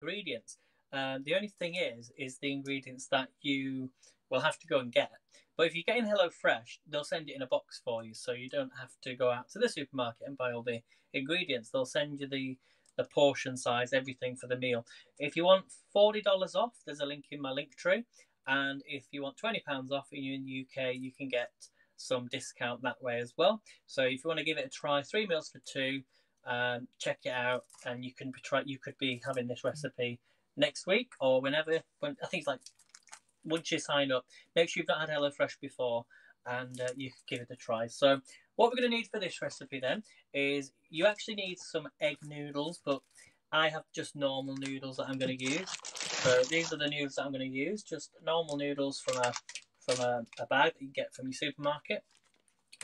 ingredients. Um, the only thing is, is the ingredients that you will have to go and get. But if you get in HelloFresh, they'll send it in a box for you, so you don't have to go out to the supermarket and buy all the ingredients. They'll send you the the portion size, everything for the meal. If you want forty dollars off, there's a link in my link tree, and if you want twenty pounds off you're in the UK, you can get some discount that way as well. So if you want to give it a try, three meals for two, um, check it out, and you can try. You could be having this recipe next week or whenever. When I think it's like once you sign up, make sure you've not had HelloFresh before, and uh, you give it a try. So what we're going to need for this recipe then is you actually need some egg noodles, but I have just normal noodles that I'm going to use. So these are the noodles that I'm going to use, just normal noodles from a from a, a bag that you get from your supermarket.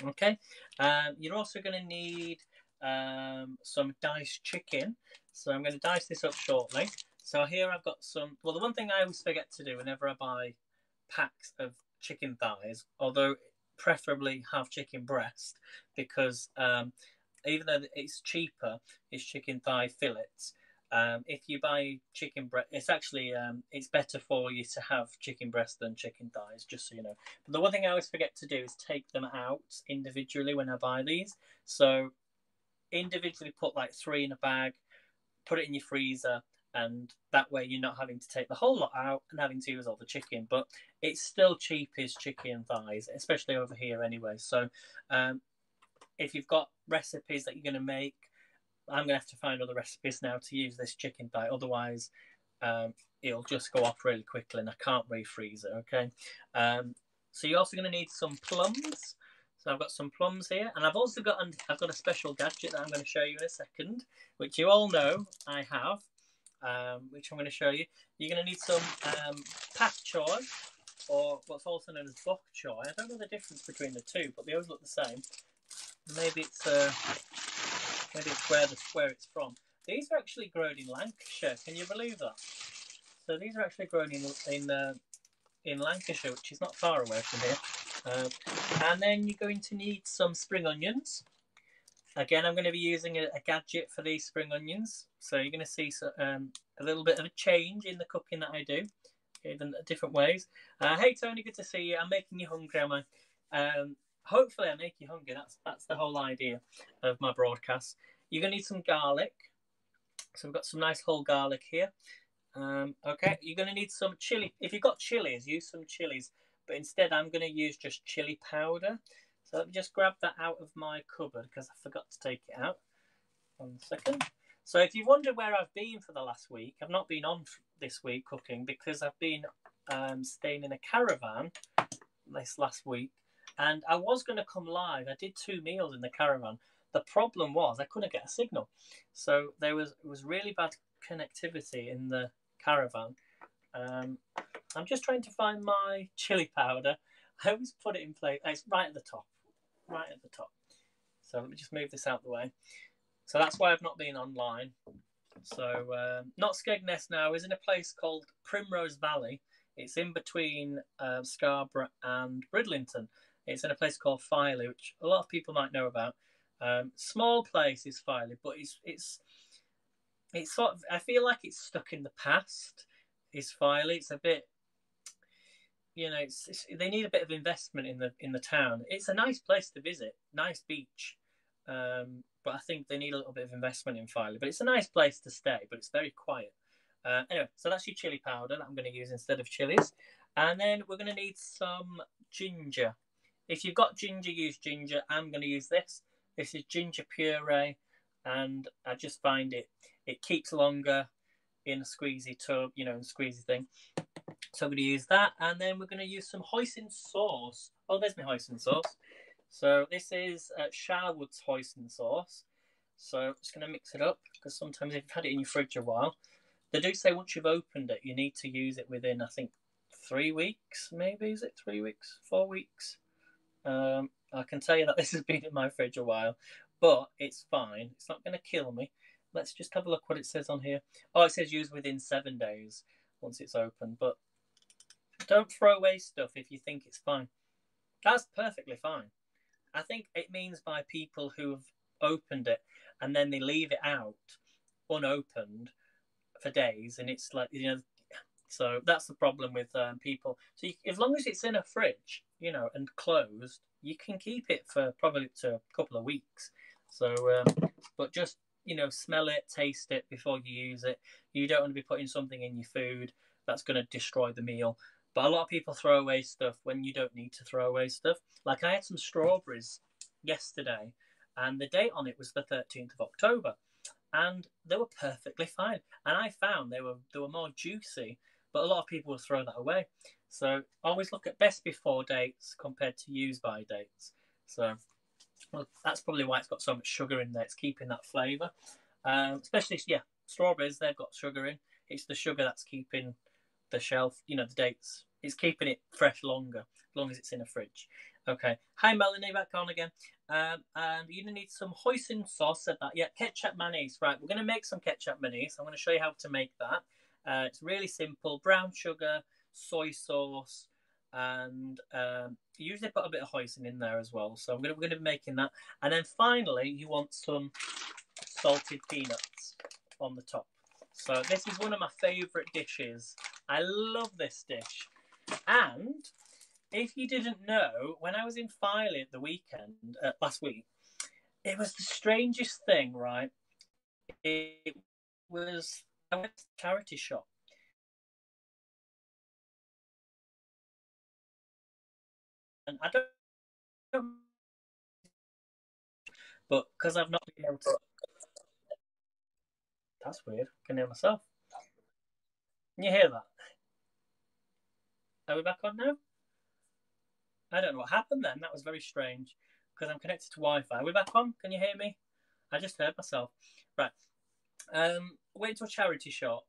Okay, um, you're also going to need um, some diced chicken. So I'm going to dice this up shortly. So here I've got some. Well, the one thing I always forget to do whenever I buy packs of chicken thighs, although preferably have chicken breast, because um, even though it's cheaper, it's chicken thigh fillets. Um, if you buy chicken breast, it's actually um, it's better for you to have chicken breast than chicken thighs, just so you know. But the one thing I always forget to do is take them out individually when I buy these. So individually put like three in a bag, put it in your freezer, and that way you're not having to take the whole lot out and having to use all the chicken. But it's still cheap as chicken thighs, especially over here anyway. So um, if you've got recipes that you're going to make I'm gonna have to find other recipes now to use this chicken thigh. Otherwise, um, it'll just go off really quickly, and I can't refreeze it. Okay. Um, so you're also gonna need some plums. So I've got some plums here, and I've also got I've got a special gadget that I'm going to show you in a second, which you all know I have, um, which I'm going to show you. You're going to need some um, pak choy, or what's also known as bok choy. I don't know the difference between the two, but they always look the same. Maybe it's uh, maybe it's where the where it's from. These are actually grown in Lancashire. Can you believe that? So these are actually grown in in uh, in Lancashire, which is not far away from here. Uh, and then you're going to need some spring onions. Again, I'm going to be using a, a gadget for these spring onions. So you're going to see so, um, a little bit of a change in the cooking that I do, even different ways. Uh, hey Tony, good to see you. I'm making you hungry, am I? Um, hopefully I make you hungry. That's that's the whole idea of my broadcast. You're gonna need some garlic. So we've got some nice whole garlic here. Um, okay, you're gonna need some chili. If you've got chilies, use some chilies. But instead, I'm gonna use just chili powder. So let me just grab that out of my cupboard because I forgot to take it out. One second. So if you wonder where I've been for the last week, I've not been on this week cooking because I've been um, staying in a caravan this last week and I was going to come live. I did two meals in the caravan. The problem was I couldn't get a signal, so there was was really bad connectivity in the caravan. Um, I'm just trying to find my chili powder. I always put it in place. It's right at the top, right at the top. So let me just move this out the way. So that's why I've not been online. So um, not Skegness now is in a place called Primrose Valley. It's in between uh, Scarborough and Bridlington. It's in a place called Filey, which a lot of people might know about. Um, small place is Filey, but it's it's it's sort of. I feel like it's stuck in the past. Is Filey? It's a bit. You know, it's, it's, they need a bit of investment in the in the town. It's a nice place to visit, nice beach, um, but I think they need a little bit of investment in Filey. But it's a nice place to stay, but it's very quiet. Uh, anyway, so that's your chili powder that I'm going to use instead of chilies. And then we're going to need some ginger. If you've got ginger, use ginger. I'm going to use this. This is ginger puree, and I just find it it keeps longer in a squeezy tub, you know, squeezy thing. So I'm going to use that, and then we're going to use some hoisin sauce. Oh, there's my hoisin sauce. So this is uh, Sharwood's hoisin sauce. So I'm just going to mix it up because sometimes if you've had it in your fridge a while, they do say once you've opened it, you need to use it within I think three weeks, maybe is it three weeks, four weeks? Um, I can tell you that this has been in my fridge a while, but it's fine. It's not going to kill me. Let's just have a look what it says on here. Oh, it says use within seven days once it's open, but don't throw away stuff if you think it's fine. That's perfectly fine. I think it means by people who've opened it and then they leave it out unopened for days, and it's like you know. So that's the problem with um, people. So you, as long as it's in a fridge, you know, and closed, you can keep it for probably to a couple of weeks. So, um, but just you know, smell it, taste it before you use it. You don't want to be putting something in your food that's going to destroy the meal. But a lot of people throw away stuff when you don't need to throw away stuff. Like I had some strawberries yesterday, and the date on it was the 13th of October, and they were perfectly fine. And I found they were they were more juicy, but a lot of people will throw that away. So always look at best before dates compared to use by dates. So well, that's probably why it's got so much sugar in there. It's keeping that flavour. Um, especially, yeah, strawberries, they've got sugar in. It's the sugar that's keeping the shelf, you know, the dates. It's keeping it fresh longer, as long as it's in a fridge. Okay. Hi, Melanie, back on again. Um, and you're going to need some hoisin sauce. Said that. Yeah, ketchup mayonnaise. Right, we're going to make some ketchup mayonnaise. I'm going to show you how to make that. Uh, it's really simple. Brown sugar, soy sauce, and um, usually put a bit of hoisin in there as well. So we're going to be making that. And then finally, you want some salted peanuts on the top. So this is one of my favourite dishes. I love this dish. And if you didn't know, when I was in Filey at the weekend, uh, last week, it was the strangest thing, right? It was, I went to charity shop and I don't, but because I've not been able to. That's weird. I can hear myself. Can you hear that? Are we back on now? I don't know what happened then. That was very strange because I'm connected to Wi-Fi. Are we back on? Can you hear me? I just heard myself. Right. Um, went to a charity shop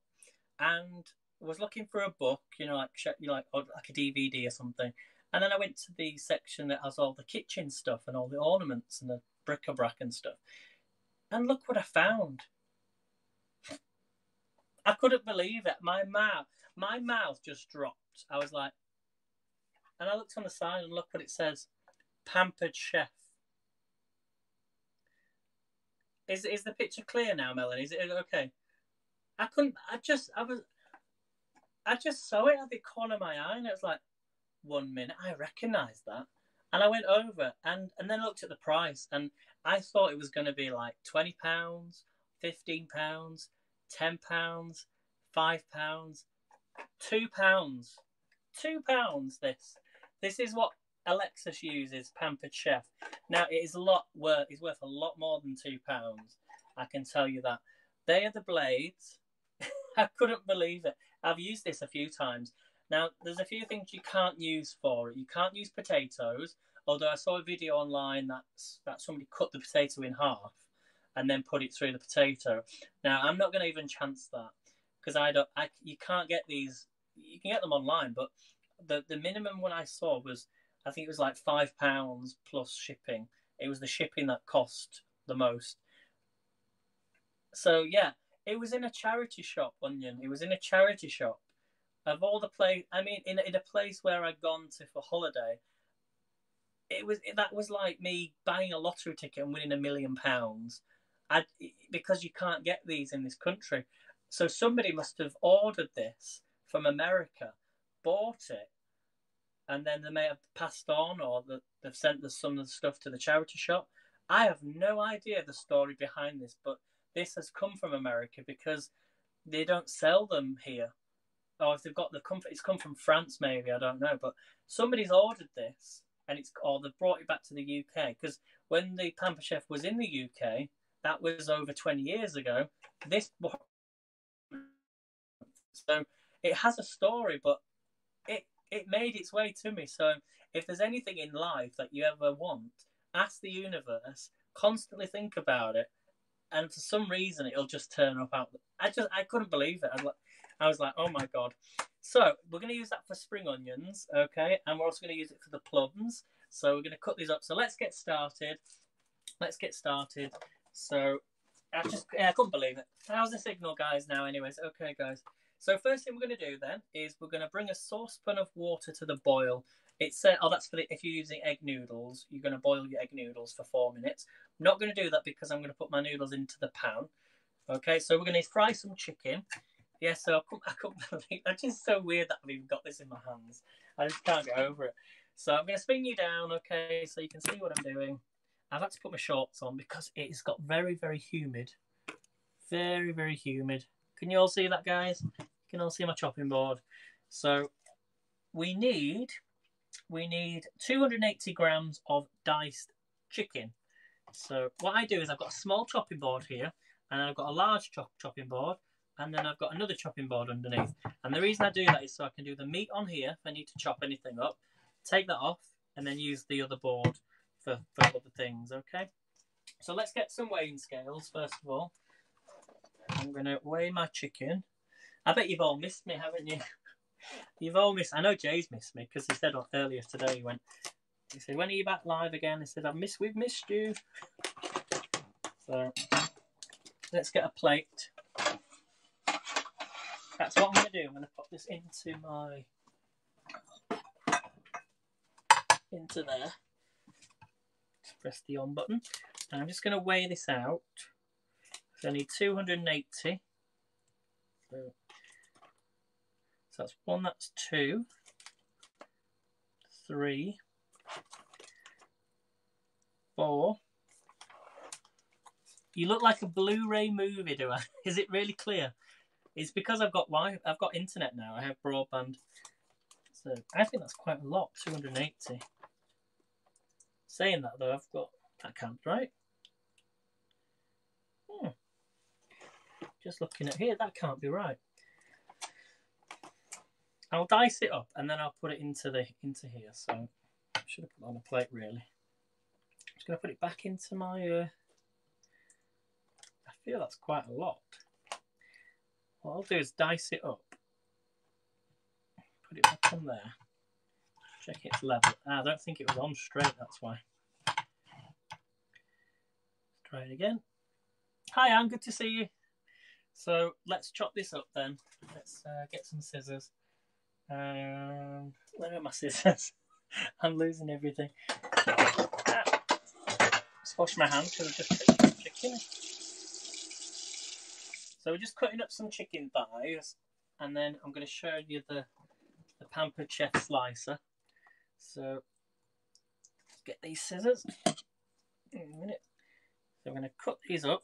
and was looking for a book, you know, like you know, like like a DVD or something. And then I went to the section that has all the kitchen stuff and all the ornaments and the bric-a-brac and stuff. And look what I found. I couldn't believe it. My mouth, my mouth just dropped. I was like, and I looked on the side and look what it says, pampered chef. Is is the picture clear now, Melanie? Is it okay? I couldn't. I just. I was. I just saw it at the corner of my eye, and it was like, one minute. I recognised that. And I went over and, and then looked at the price and I thought it was going to be like £20, £15, £10, £5, £2. £2 this. This is what Alexis uses, Pampered Chef. Now it is a lot worth it's worth a lot more than two pounds. I can tell you that. They are the blades. I couldn't believe it. I've used this a few times now, there's a few things you can't use for it. You can't use potatoes, although I saw a video online that's, that somebody cut the potato in half and then put it through the potato. Now, I'm not going to even chance that because I don't. I you can't get these. You can get them online, but the the minimum one I saw was I think it was like five pounds plus shipping. It was the shipping that cost the most. So yeah, it was in a charity shop, Onion. It was in a charity shop of all the place, I mean, in in a place where I'd gone to for holiday, it was that was like me buying a lottery ticket and winning a million pounds. I because you can't get these in this country, so somebody must have ordered this from America, bought it, and then they may have passed on or the, they've sent the, some of the stuff to the charity shop. I have no idea the story behind this, but this has come from America because they don't sell them here or if they've got the comfort, it's come from France, maybe I don't know. But somebody's ordered this, and it's or they've brought it back to the UK because when the Pampered Chef was in the UK, that was over twenty years ago. This so it has a story, but it it made its way to me. So if there's anything in life that you ever want, ask the universe. Constantly think about it, and for some reason it'll just turn up out. I just I couldn't believe it. I, I was like, oh my god. So we're going to use that for spring onions, okay? And we're also going to use it for the plums. So we're going to cut these up. So let's get started. Let's get started. So I just, yeah, I couldn't believe it. How's the signal, guys, now anyways? Okay, guys. So first thing we're going to do then is we're going to bring a saucepan of water to the boil. It's uh, oh that's for the, if you're using egg noodles, you're going to boil your egg noodles for four minutes. I'm not going to do that because I'm going to put my noodles into the pan. Okay, so we're going to fry some chicken. Yeah, so I couldn't, I couldn't believe it's just so weird that I've even got this in my hands. I just can't get over it. So I'm going to spin you down, okay, so you can see what I'm doing. I've had to put my shorts on because it's got very, very humid. Very, very humid. Can you all see that, guys? You can all see my chopping board. So we need we need 280 grams of diced chicken. So what I do is I've got a small chopping board here, and I've got a large chop chopping board, and then I've got another chopping board underneath. And the reason I do that is so I can do the meat on here if I need to chop anything up, take that off, and then use the other board for, for other things, okay? So let's get some weighing scales first of all. I'm going to weigh my chicken. I bet you've all missed me, haven't you? You've all missed. I know Jay's missed me because he said earlier today. He went. He said, "When are you back live again?" He said, "I've missed. We've missed you." So let's get a plate. That's what I'm going to do. I'm going to put this into my into there. Just press the on button. And I'm just going to weigh this out. So I need 280. So so that's one, that's two, three, four. You look like a Blu-ray movie, do I? Is it really clear? It's because I've got Wi I've got internet now. I have broadband. So I think that's quite a lot, 280. Saying that though, I've got that can't right. Hmm. Just looking at here, that can't be right. I'll dice it up and then I'll put it into the into here. So I should have put it on a plate really. I'm just going to put it back into my. Uh, I feel that's quite a lot. What I'll do is dice it up. Put it back on there. Check it's level. Ah, I don't think it was on straight. That's why. Try it again. Hi, Anne. Good to see you. So let's chop this up then. Let's uh, get some scissors. Um, where are my scissors? I'm losing everything. Ah. Just wash my hands because I just some chicken. So we're just cutting up some chicken thighs, and then I'm going to show you the the Pampered Chef slicer. So get these scissors. A minute. So we're going to cut these up.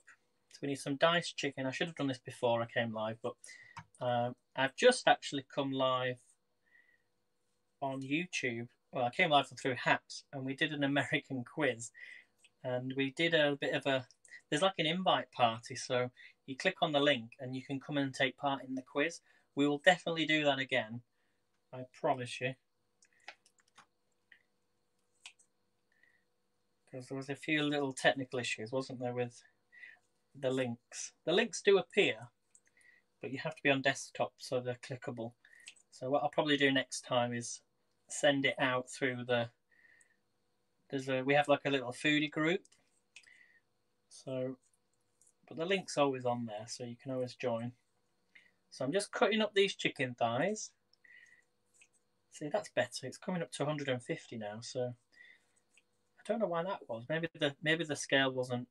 So we need some diced chicken. I should have done this before I came live, but um, I've just actually come live on YouTube. Well, I came live through Happs, and we did an American quiz, and we did a bit of a. There's like an invite party, so you click on the link and you can come and take part in the quiz. We will definitely do that again. I promise you. Because there was a few little technical issues, wasn't there, with the links. The links do appear, but you have to be on desktop so they're clickable. So what I'll probably do next time is send it out through the there's a we have like a little foodie group so but the link's always on there so you can always join. So I'm just cutting up these chicken thighs. See that's better. It's coming up to 150 now so I don't know why that was. Maybe the maybe the scale wasn't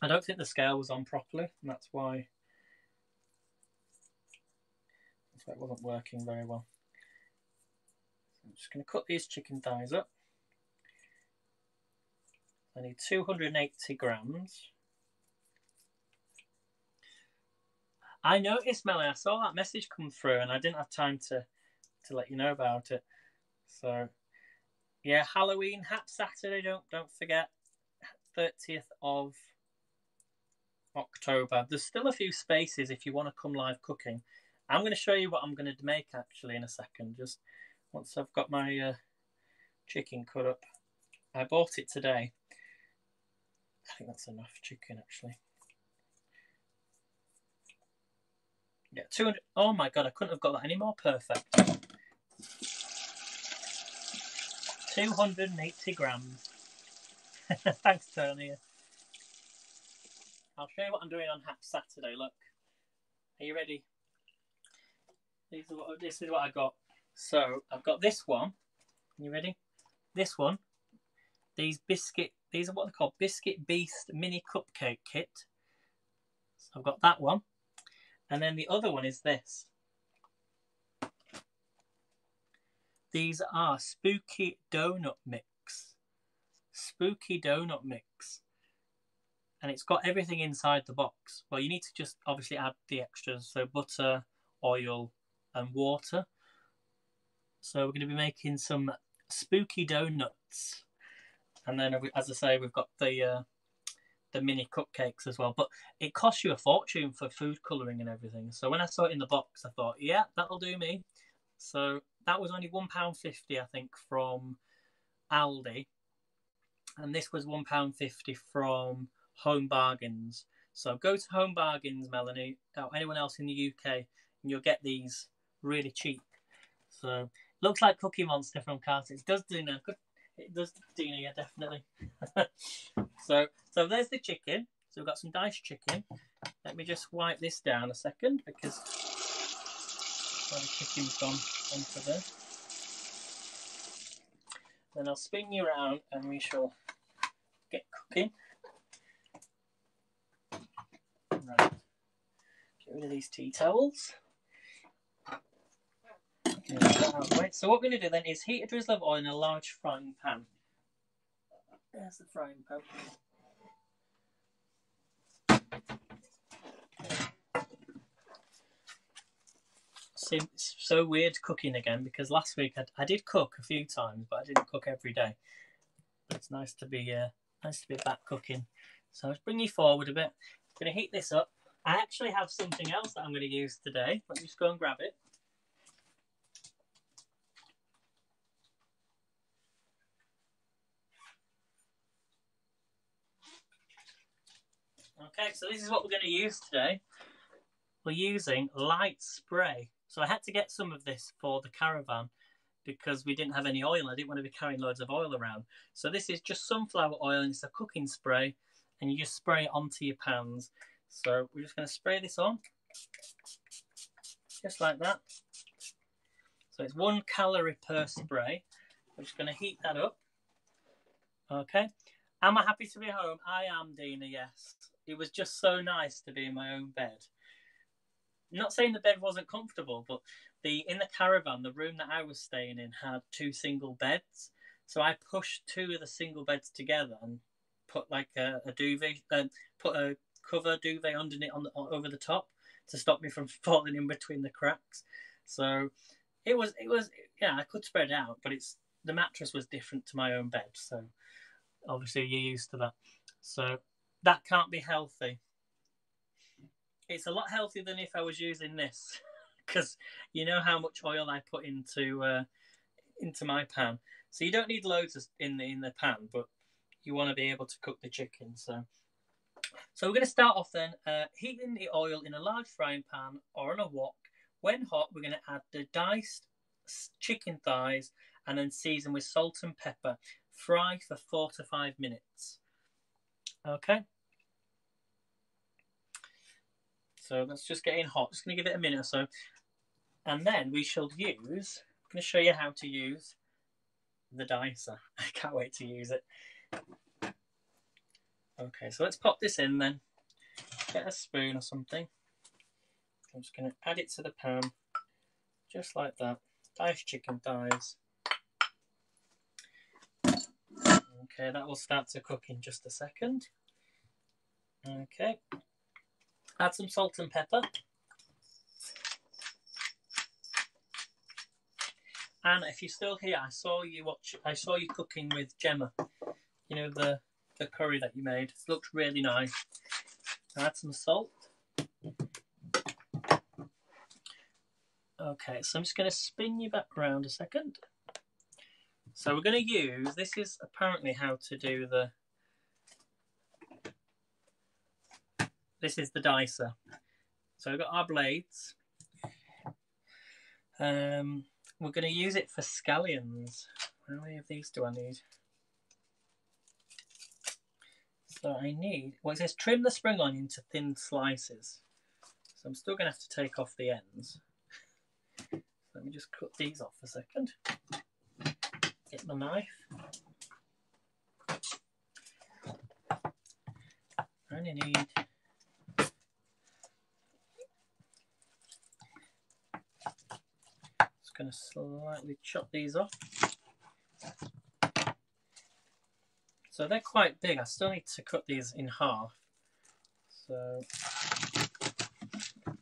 I don't think the scale was on properly and that's why why it wasn't working very well. I'm just going to cut these chicken thighs up. I need 280 grams. I noticed, Melly, I saw that message come through and I didn't have time to, to let you know about it. So, yeah, Halloween hat Saturday, don't don't forget, 30th of October. There's still a few spaces if you want to come live cooking. I'm going to show you what I'm going to make actually in a second. Just once I've got my uh, chicken cut up. I bought it today. I think that's enough chicken actually. Yeah, 200. Oh my god, I couldn't have got that any more perfect. 280 grams. Thanks, Tony. I'll show you what I'm doing on Hap Saturday. Look, are you ready? These are what, this is what I got. So I've got this one. You ready? This one. These biscuit, these are what they're called Biscuit Beast Mini Cupcake Kit. So I've got that one. And then the other one is this. These are Spooky Donut Mix. Spooky Donut Mix. And it's got everything inside the box. Well, you need to just obviously add the extras. So butter, oil, and water. So we're going to be making some spooky donuts. And then, as I say, we've got the uh, the mini cupcakes as well. But it costs you a fortune for food colouring and everything. So when I saw it in the box, I thought, yeah, that'll do me. So that was only £1.50, I think, from Aldi. And this was £1.50 from Home Bargains. So go to Home Bargains, Melanie, or anyone else in the UK, and you'll get these really cheap. So looks like Cookie Monster from Carter. It does do good it does Dina, yeah, definitely. so, so there's the chicken. So we've got some diced chicken. Let me just wipe this down a second because the chicken's gone onto there. Then I'll spin you around and we shall get cooking. Right. Get rid of these tea towels. So what we're going to do then is heat a drizzle of oil in a large frying pan. There's the frying pan. Seems so weird cooking again because last week I, I, did cook a few times, but I didn't cook every day. But it's nice to be uh, nice to be back cooking. So let's bring you forward a bit. I'm going to heat this up. I actually have something else that I'm going to use today. Let me just go and grab it. Okay, so this is what we're going to use today. We're using light spray. So I had to get some of this for the caravan because we didn't have any oil. I didn't want to be carrying loads of oil around. So this is just sunflower oil and it's a cooking spray and you just spray it onto your pans. So we're just going to spray this on just like that. So it's one calorie per spray. We're just going to heat that up. Okay. Am I happy to be home? I am, Dina, yes it was just so nice to be in my own bed. Not saying the bed wasn't comfortable, but the in the caravan, the room that I was staying in had two single beds. So I pushed two of the single beds together and put like a, a duvet, uh, put a cover duvet underneath on the, over the top to stop me from falling in between the cracks. So it was it was yeah I could spread out, but it's the mattress was different to my own bed, so obviously you're used to that. So that can't be healthy. It's a lot healthier than if I was using this, because you know how much oil I put into uh, into my pan. So you don't need loads in the in the pan, but you want to be able to cook the chicken. So, so we're going to start off then uh, heating the oil in a large frying pan or on a wok. When hot, we're going to add the diced chicken thighs and then season with salt and pepper. Fry for four to five minutes. Okay. So that's just getting hot. Just going to give it a minute or so. And then we shall use, I'm going to show you how to use the dicer. I can't wait to use it. Okay, so let's pop this in then. Get a spoon or something. I'm just going to add it to the pan, just like that. Diced chicken thighs. Okay, that will start to cook in just a second. Okay. Add some salt and pepper. And if you're still here, I saw you watch. I saw you cooking with Gemma. You know the the curry that you made. It looked really nice. Add some salt. Okay, so I'm just going to spin you back around a second. So we're going to use, this is apparently how to do the, this is the dicer. So we've got our blades. Um, we're going to use it for scallions. How many of these do I need? So I need, well it says trim the spring onion to thin slices. So I'm still going to have to take off the ends. Let me just cut these off a second get my knife. I only need going to slightly chop these off. So they're quite big. I still need to cut these in half. So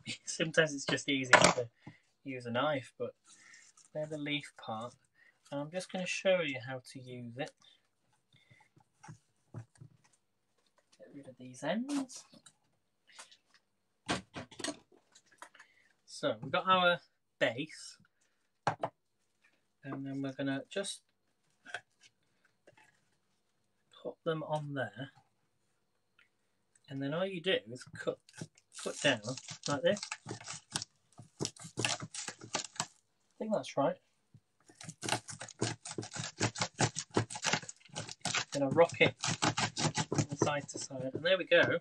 sometimes it's just easier to use a knife, but they're the leaf part. And I'm just going to show you how to use it. Get rid of these ends. So we've got our base and then we're going to just put them on there. And then all you do is cut cut down like this. I think that's right. Gonna rock it from side to side. And there we go.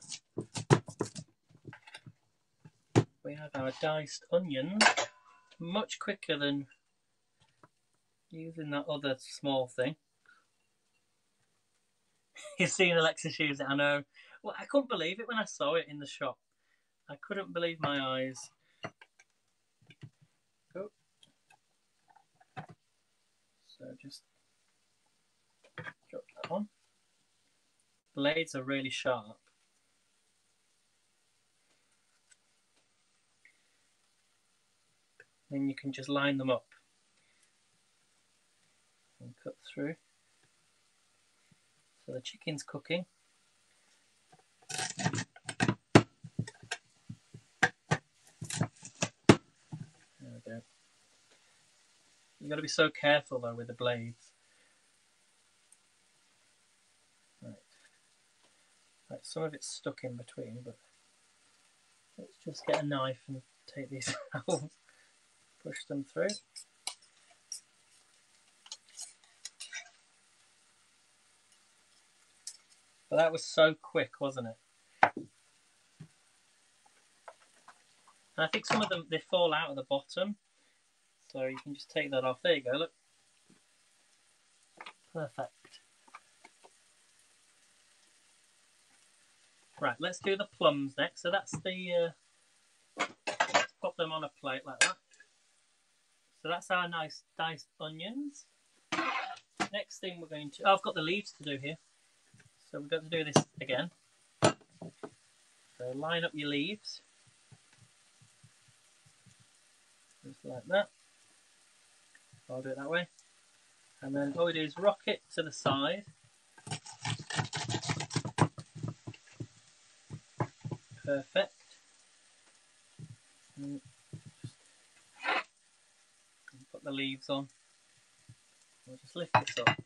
We have our diced onions much quicker than using that other small thing. You've seen Alexis use it, I know. Well, I couldn't believe it when I saw it in the shop. I couldn't believe my eyes. Oh. So just drop that on. Blades are really sharp. Then you can just line them up and cut through. So the chicken's cooking. There we go. You've got to be so careful though with the blades. Right. Right, some of it's stuck in between, but let's just get a knife and take these out push them through. But that was so quick, wasn't it? And I think some of them, they fall out of the bottom. So you can just take that off. There you go, look. Perfect. Right, let's do the plums next. So that's the, uh, pop them on a plate like that. So that's our nice diced onions. Next thing we're going to, oh, I've got the leaves to do here. So we've got to do this again. So line up your leaves. Just like that. I'll do it that way. And then all we do is rock it to the side. Perfect. And the leaves on. We'll just lift this up.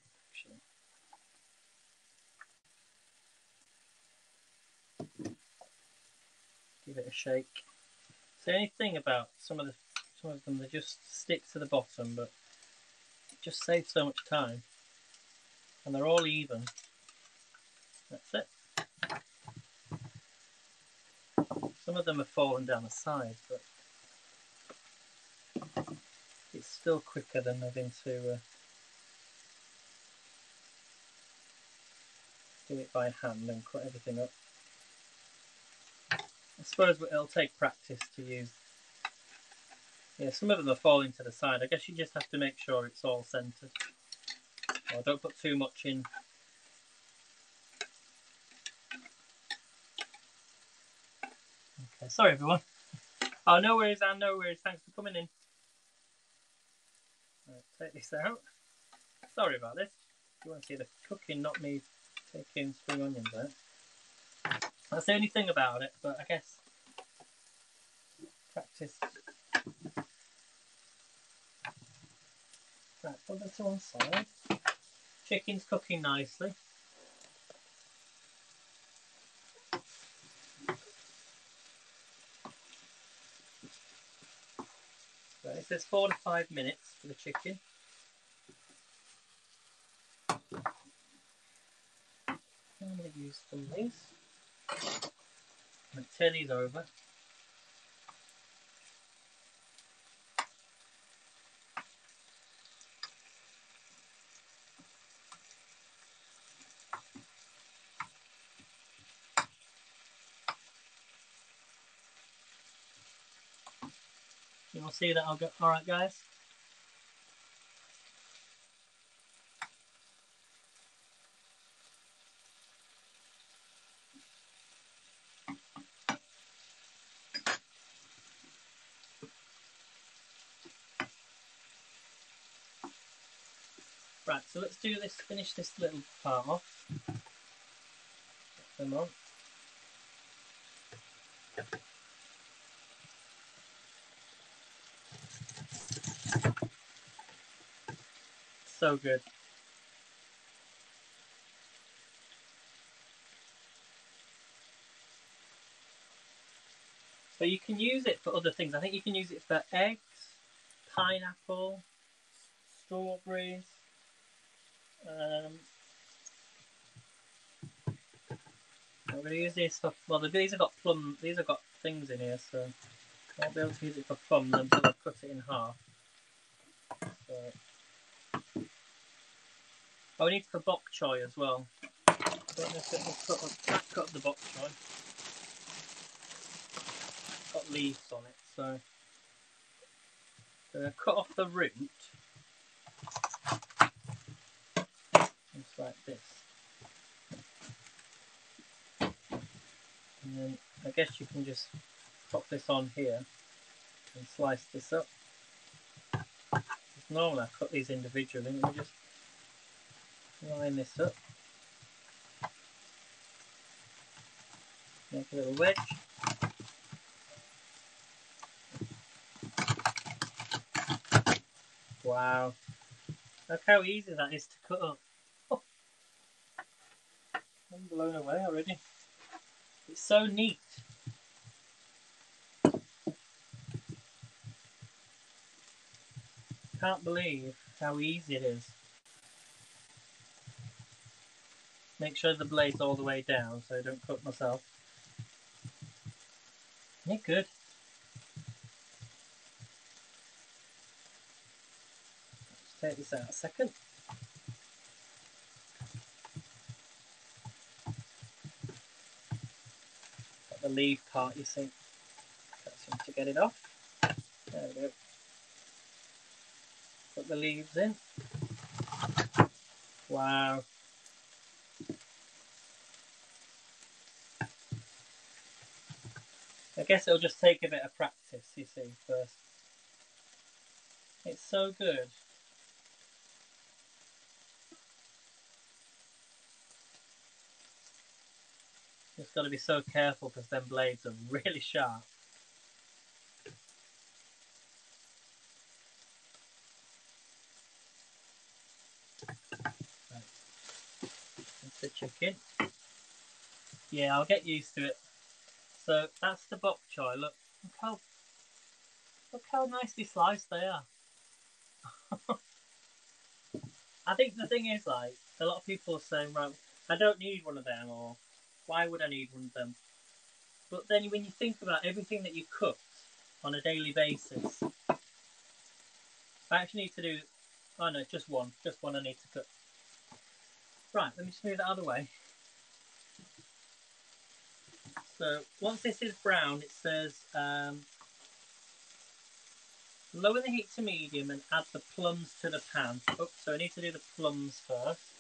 Give it a shake. So the only thing about some of the some of them they just stick to the bottom, but just saves so much time. And they're all even. That's it. Some of them have fallen down the side, but it's still quicker than having to uh, do it by hand and cut everything up. I suppose it'll take practice to use. Yeah, some of them are falling to the side. I guess you just have to make sure it's all centred. Or don't put too much in. Okay, sorry everyone. Oh, no worries, Anne, no worries. Thanks for coming in. Take this out. Sorry about this. You want to see the cooking, not me taking spring onions out. That's the only thing about it, but I guess practice. Right, put that to one side. Chicken's cooking nicely. Right, it says four to five minutes for the chicken. Going to use some of these. I'm turn these over. You'll see that I'll go, alright guys. Right, so let's do this, finish this little part off. Them on. So good. So you can use it for other things. I think you can use it for eggs, pineapple, strawberries. Um, I'm going to use this for, well, these have got plum, these have got things in here, so I won't be able to use it for plums until I cut it in half. So, oh, I need for bok choy as well. I don't know if it will cut up, cut the bok choy. Got leaves on it, so I'm cut off the root. Like this. And then I guess you can just pop this on here and slice this up. Normally I cut these individually. Me just line this up. Make a little wedge. Wow. Look how easy that is to cut up. Blown away already. It's so neat. Can't believe how easy it is. Make sure the blade's all the way down so I don't cut myself. Yeah, good. Let's take this out a second. Leaf part, you see. That's to get it off. There we go. Put the leaves in. Wow. I guess it'll just take a bit of practice, you see, first. It's so good. Got to be so careful because them blades are really sharp. the chicken. Yeah, I'll get used to it. So that's the bok choy. Look, look how look how nicely sliced they are. I think the thing is like a lot of people are saying, right, I don't need one of them, or why would I need one of them? But then when you think about everything that you cook on a daily basis, I actually need to do. Oh no, just one, just one I need to cook. Right, let me just move that other way. So once this is brown, it says um, lower the heat to medium and add the plums to the pan. So I need to do the plums first.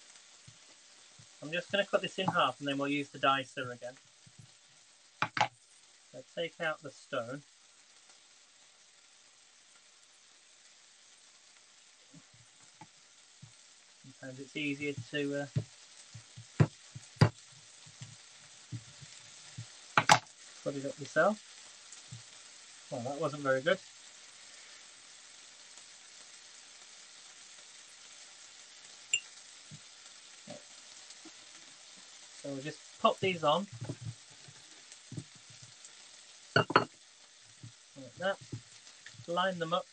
I'm just going to cut this in half and then we'll use the dicer again. So take out the stone. Sometimes it's easier to uh, put it up yourself. Well, that wasn't very good. We'll just pop these on. Like that. Line them up.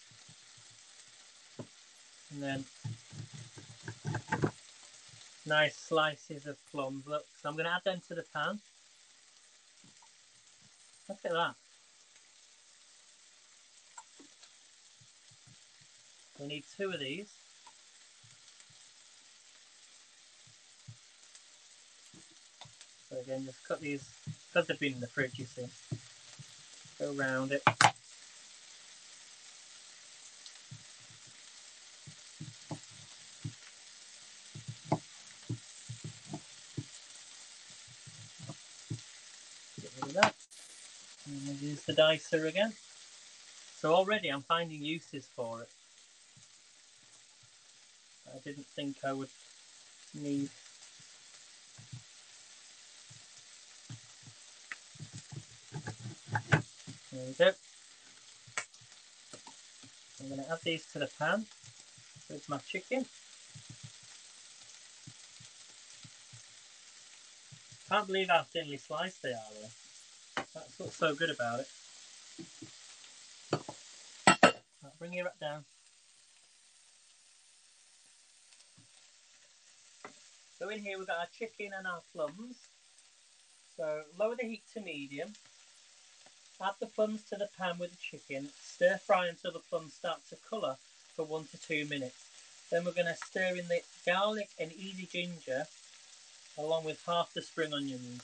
And then nice slices of plums. Look, so I'm going to add them to the pan. Look at that. We need two of these. Again, just cut these, because they've been in the fridge, you see. Go around it. Use the dicer again. So already I'm finding uses for it. I didn't think I would need. I'm going to add these to the pan with my chicken. Can't believe how thinly sliced they are though. That's what's so good about it. I'll bring you back down. So in here we've got our chicken and our plums. So lower the heat to medium. Add the plums to the pan with the chicken. Stir fry until the plums start to colour for one to two minutes. Then we're going to stir in the garlic and easy ginger along with half the spring onions.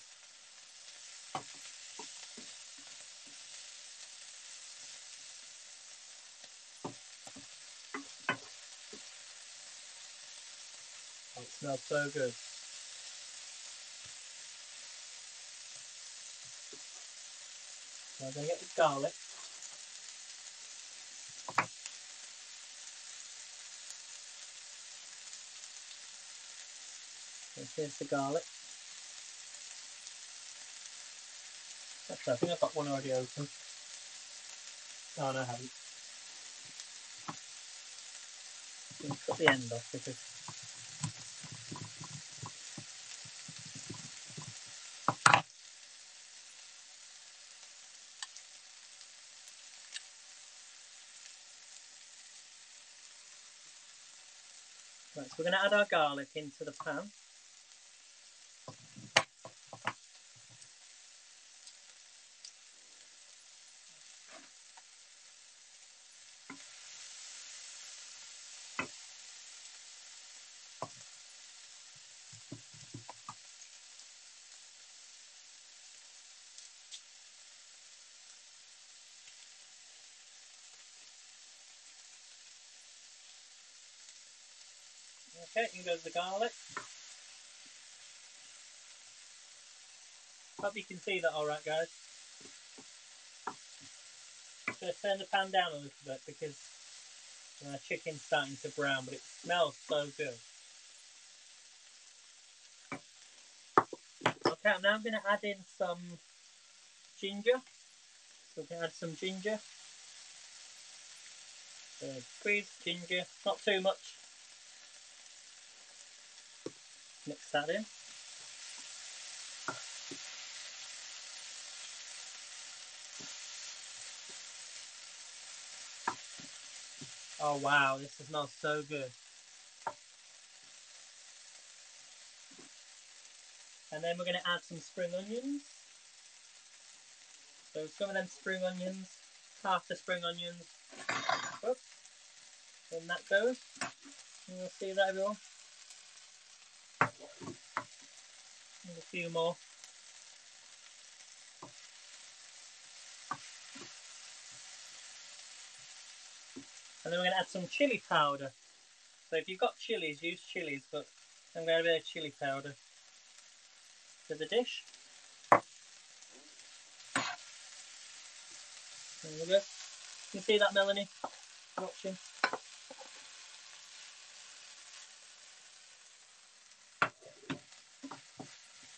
It smells so good. I'm going to get the garlic. Here's the garlic. Actually, I think I've got one already open. Oh, no, I haven't. I'm going to cut the end off because we're going to add our garlic into the pan. Okay, in goes the garlic. Hope you can see that alright guys. Just turn the pan down a little bit because my chicken's starting to brown, but it smells so good. Okay, now I'm going to add in some ginger. So we can add some ginger. So squeeze ginger, not too much, mix that in. Oh wow, this smells so good. And then we're going to add some spring onions. So some of them spring onions, half the spring onions. Oops. And that goes. You'll see that everyone. And a few more. And then we're going to add some chili powder. So if you've got chilies, use chilies, but I'm going to add a bit of chili powder to the dish. There we go. You see that, Melanie? Watching.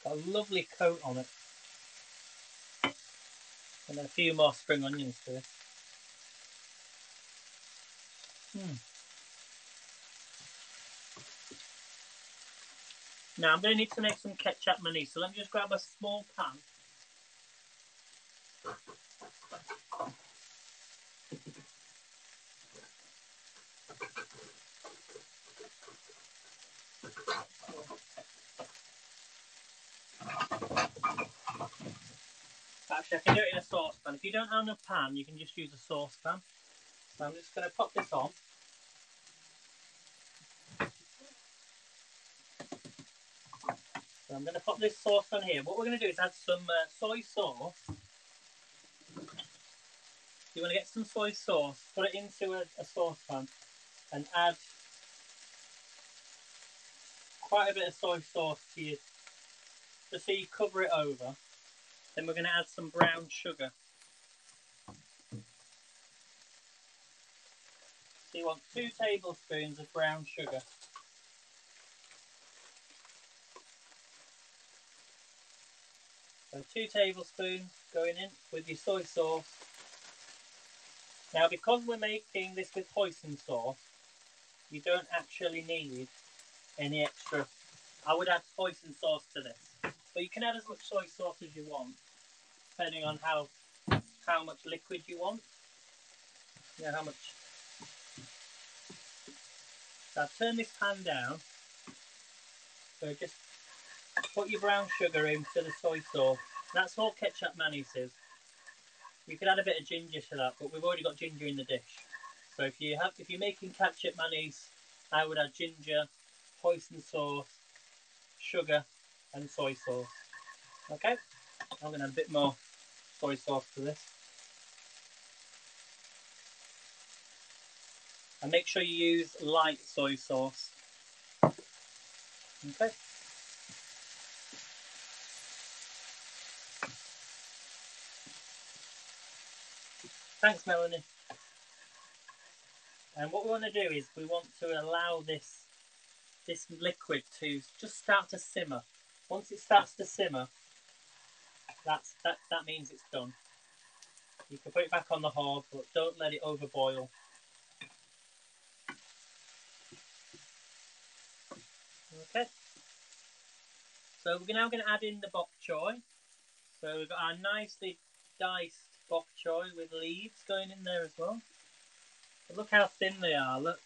Got a lovely coat on it. And a few more spring onions to it. Hmm. Now I'm going to need to make some ketjap manis, so let me just grab a small pan. Actually, I can do it in a saucepan. If you don't own a pan, you can just use a saucepan. So I'm just going to pop this on. So I'm going to pop this sauce on here. What we're going to do is add some uh, soy sauce. You want to get some soy sauce, put it into a, a saucepan and add quite a bit of soy sauce to you, just so you cover it over. Then we're going to add some brown sugar. So you want two tablespoons of brown sugar. So two tablespoons going in with your soy sauce. Now because we're making this with hoisin sauce, you don't actually need any extra. I would add hoisin sauce to this, but you can add as much soy sauce as you want depending on how how much liquid you want. Yeah, how much. So I've turned this pan down. So just put your brown sugar into the soy sauce. That's all ketjap manis is. You could add a bit of ginger to that, but we've already got ginger in the dish. So if you have, if you're making ketjap manis, I would add ginger, hoisin sauce, sugar, and soy sauce. Okay, I'm gonna add a bit more soy sauce to this. And make sure you use light soy sauce. Okay. Thanks, Melanie. And what we want to do is we want to allow this this liquid to just start to simmer. Once it starts to simmer, that's that that means it's done. You can put it back on the hob, but don't let it overboil. Okay. So we're now going to add in the bok choy. So we've got our nicely diced bok choy with leaves going in there as well. But look how thin they are, look.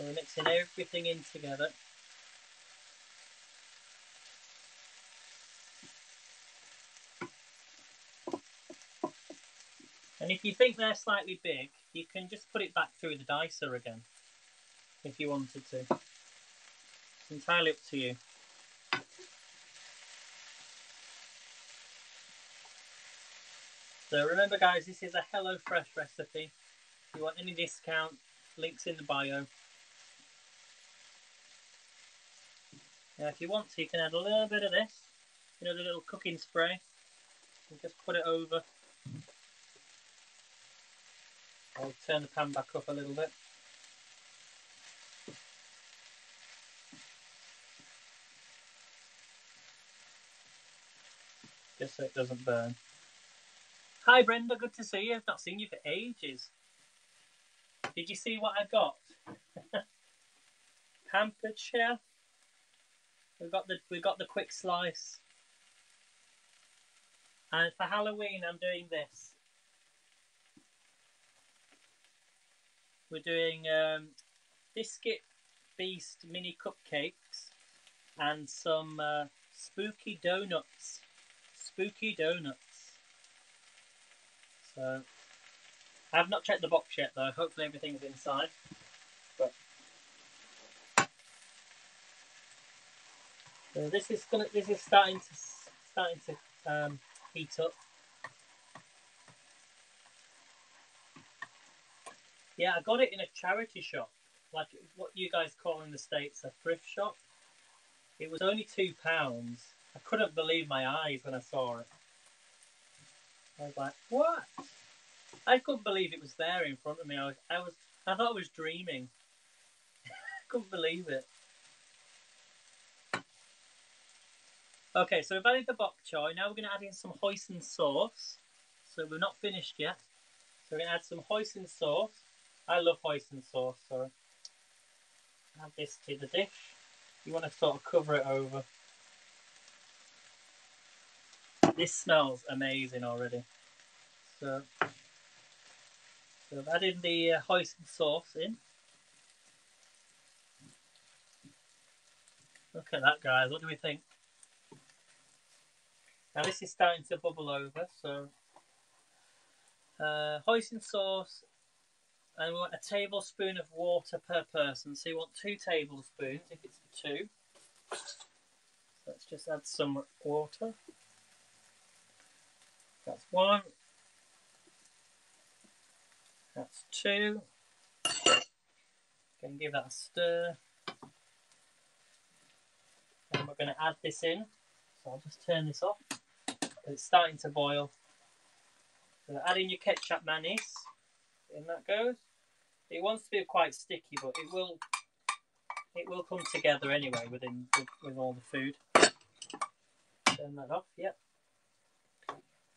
So we're mixing everything in together. And if you think they're slightly big, you can just put it back through the dicer again if you wanted to. It's entirely up to you. So remember guys, this is a HelloFresh recipe. If you want any discount, links in the bio. Now if you want to, you can add a little bit of this, you know the little cooking spray, and just put it over. I'll turn the pan back up a little bit. just so it doesn't burn. Hi Brenda, good to see you. I've not seen you for ages. Did you see what I got? Pampered Chef. We've got the we've got the quick slice. And for Halloween I'm doing this. We're doing um, biscuit beast mini cupcakes and some uh, spooky donuts spooky donuts. So, I have not checked the box yet though. Hopefully everything's inside. So this is gonna. This is starting to starting to um, heat up. Yeah, I got it in a charity shop, like what you guys call in the states a thrift shop. It was only two pounds I couldn't believe my eyes when I saw it. I was like, what? I couldn't believe it was there in front of me. I was, I was, I thought I was dreaming. couldn't believe it. Okay, so we've added the bok choy. Now we're going to add in some hoisin sauce. So we're not finished yet. So we're going to add some hoisin sauce. I love hoisin sauce, so add this to the dish. You want to sort of cover it over. This smells amazing already. So, so I've added the uh, hoisin sauce in. Look at that, guys. What do we think? Now this is starting to bubble over, so uh, hoisin sauce, and we want a tablespoon of water per person. So you want two tablespoons if it's for two. let's just add some water. That's one. That's two. Going to give that a stir. And we're going to add this in. So I'll just turn this off. It's starting to boil. So add in your ketjap manis. In that goes. It wants to be quite sticky, but it will it will come together anyway within with, with all the food. Turn that off. Yep.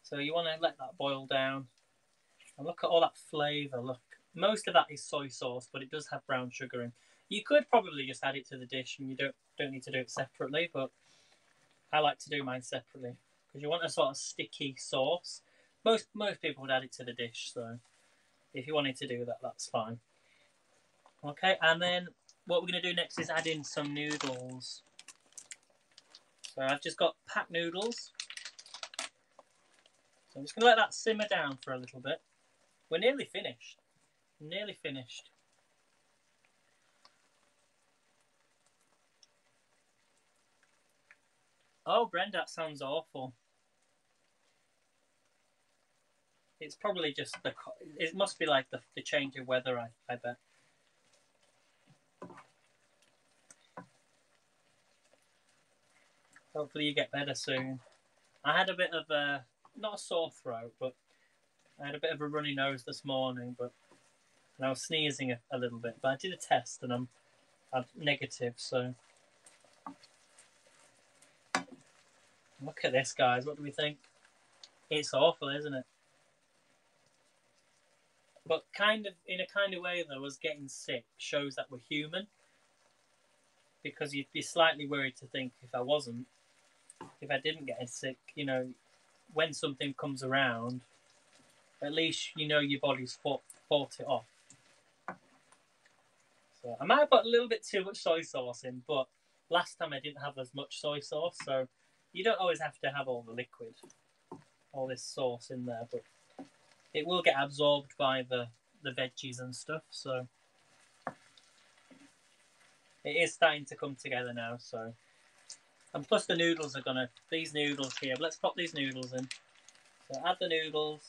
So you want to let that boil down. And look at all that flavour. Look, most of that is soy sauce, but it does have brown sugar in. You could probably just add it to the dish, and you don't don't need to do it separately. But I like to do mine separately because you want a sort of sticky sauce. Most most people would add it to the dish, so if you wanted to do that, that's fine. Okay, and then what we're going to do next is add in some noodles. So I've just got packed noodles. So I'm just going to let that simmer down for a little bit. We're nearly finished. Nearly finished. Oh, Brenda, that sounds awful. It's probably just the. It must be like the, the change of weather, I, I bet. Hopefully you get better soon. I had a bit of a, not a sore throat, but I had a bit of a runny nose this morning, but and I was sneezing a, a little bit. But I did a test and I'm, I'm negative, so. Look at this, guys. What do we think? It's awful, isn't it? But kind of, in a kind of way, though, us getting sick shows that we're human. Because you'd be slightly worried to think if I wasn't, if I didn't get sick, you know, when something comes around, at least you know your body's fought, fought it off. So I might have put a little bit too much soy sauce in, but last time I didn't have as much soy sauce, so you don't always have to have all the liquid, all this sauce in there, but it will get absorbed by the, the veggies and stuff, so it is starting to come together now, so and plus the noodles are gonna, these noodles here, let's pop these noodles in. So add the noodles,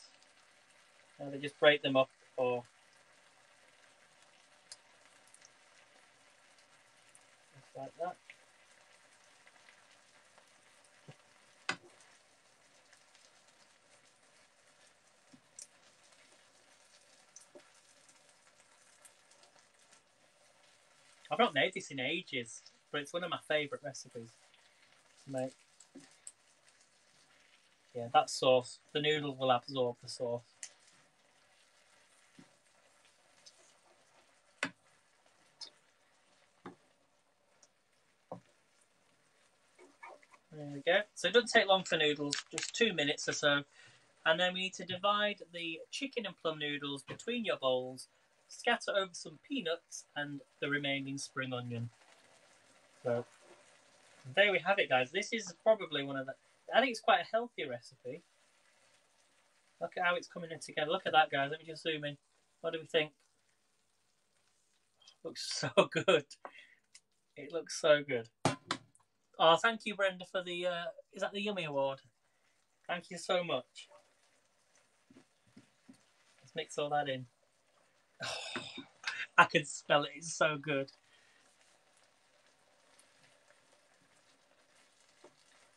and they just break them up or like that. I've not made this in ages, but it's one of my favourite recipes to make. Yeah, that sauce, the noodle will absorb the sauce. There we go. So it doesn't take long for noodles, just two minutes or so. And then we need to divide the chicken and plum noodles between your bowls, scatter over some peanuts and the remaining spring onion. So there we have it, guys. This is probably one of the. I think it's quite a healthy recipe. Look at how it's coming in together. Look at that, guys. Let me just zoom in. What do we think? Looks so good. It looks so good. Oh, thank you, Brenda, for the. Uh, is that the Yummy Award? Thank you so much. Let's mix all that in. Oh, I can smell it. It's so good.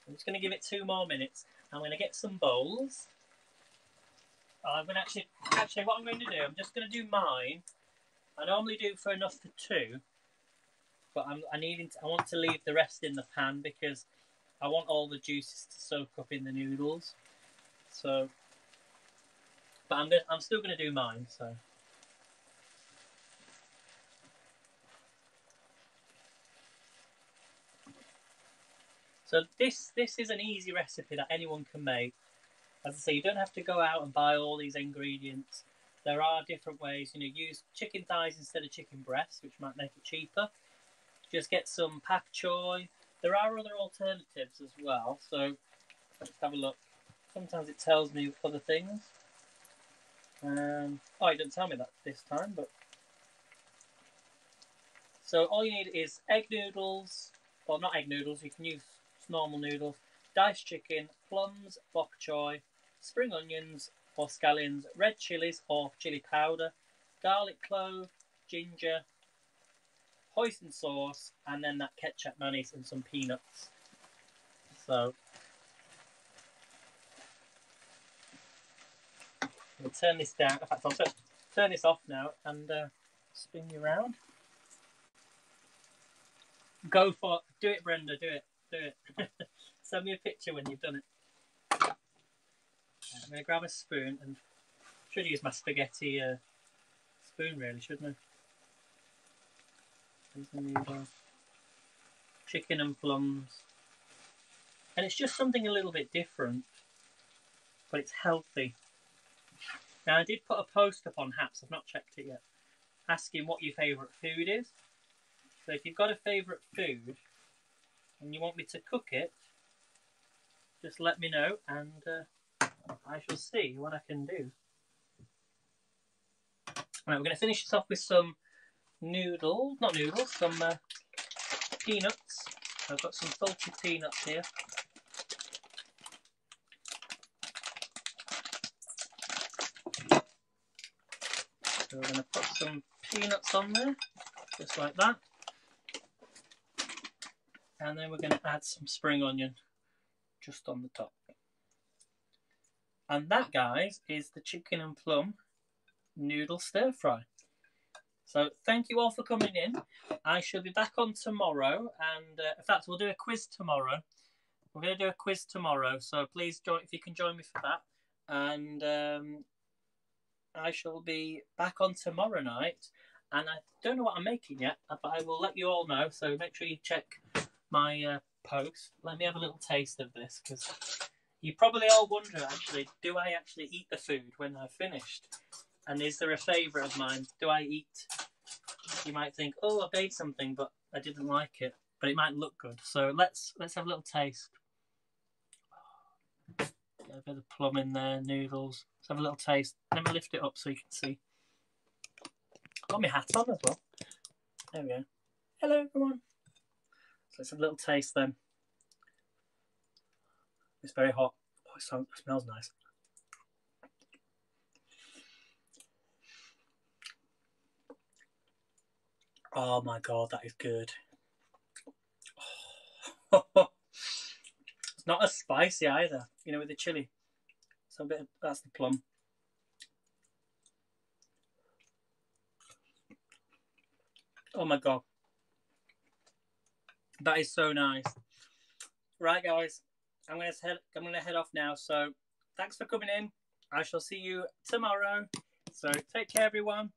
I'm just going to give it two more minutes. I'm going to get some bowls. I'm going to actually, actually, what I'm going to do, I'm just going to do mine. I normally do for enough for two, but I'm, I need, I want to leave the rest in the pan because I want all the juices to soak up in the noodles. So, but I'm, I'm still going to do mine. So. So this this is an easy recipe that anyone can make. As I say, you don't have to go out and buy all these ingredients. There are different ways. You know, use chicken thighs instead of chicken breasts, which might make it cheaper. Just get some pak choy. There are other alternatives as well. So let's have a look. Sometimes it tells me other things. Um, oh, it didn't tell me that this time, but so all you need is egg noodles, or not egg noodles. You can use normal noodles, diced chicken, plums, bok choy, spring onions or scallions, red chilies or chili powder, garlic clove, ginger, hoisin sauce, and then that ketjap manis and some peanuts. So we'll turn this down. In fact, I'll turn this off now and uh, spin you around. Go for it, do it, Brenda. Do it. Do it. Send me a picture when you've done it. I'm gonna grab a spoon and should use my spaghetti uh, spoon really, shouldn't I? Chicken and plums. And it's just something a little bit different, but it's healthy. Now I did put a post up on Happs, I've not checked it yet, asking what your favourite food is. So if you've got a favourite food and you want me to cook it, just let me know and uh, I shall see what I can do. Right, we're going to finish this off with some noodles, not noodles, some uh, peanuts. I've got some salted peanuts here. So we're going to put some peanuts on there, just like that. And then we're going to add some spring onion just on the top. And that, guys, is the chicken and plum noodle stir fry. So thank you all for coming in. I shall be back on tomorrow, and uh, in fact, we'll do a quiz tomorrow. We're going to do a quiz tomorrow, so please join if you can join me for that. And um, I shall be back on tomorrow night, and I don't know what I'm making yet, but I will let you all know. So make sure you check my uh, post. Let me have a little taste of this because you probably all wonder actually, do I actually eat the food when I've finished? And is there a favourite of mine? Do I eat? You might think, oh, I made something, but I didn't like it, but it might look good. So let's let's have a little taste. Get a bit of plum in there, noodles. Let's have a little taste. Let me lift it up so you can see. Got my hat on as well. There we go. Hello, everyone. Let's have a little taste then. It's very hot. Oh, it, sounds, it smells nice. Oh my god, that is good. it's not as spicy either, you know, with the chili. So a bit of, that's the plum. Oh my god. That is so nice. Right guys, I'm gonna head I'm gonna head off now. So thanks for coming in. I shall see you tomorrow. So take care everyone.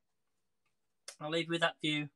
I'll leave you with that view.